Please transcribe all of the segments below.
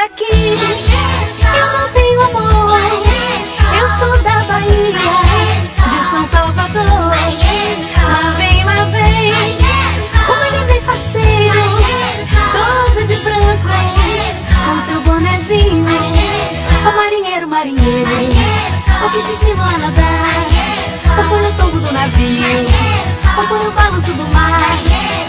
daqui. Eu não tenho amor. Eu sou da Bahia, de São Salvador. Lá vem, lá vem. Olha bem faceiro, toda de branco, com seu bonezinho. O marinheiro, marinheiro, o que te ensinou a nadar? O foi o é tombo do navio? O foi é o balanço do mar?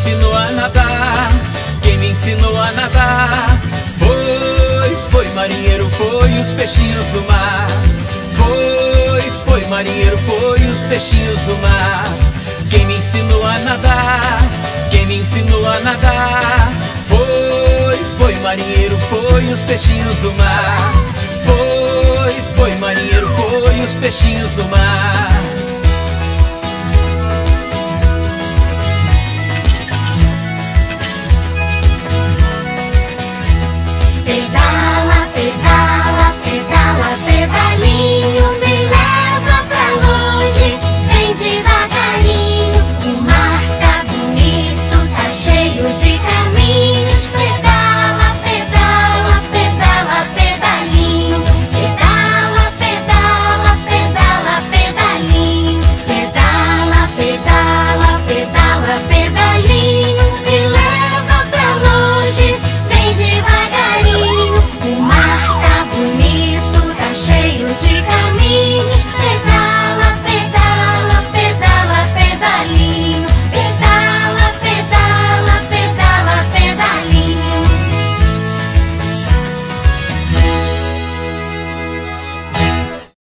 Ensinou a nadar? Quem me ensinou a nadar? Foi, foi marinheiro, foi os peixinhos do mar. Foi, foi marinheiro, foi os peixinhos do mar. Quem me ensinou a nadar? Quem me ensinou a nadar? Foi, foi marinheiro, foi os peixinhos do mar. Foi, foi marinheiro, foi os peixinhos do mar.